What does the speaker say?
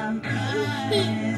I'm crying.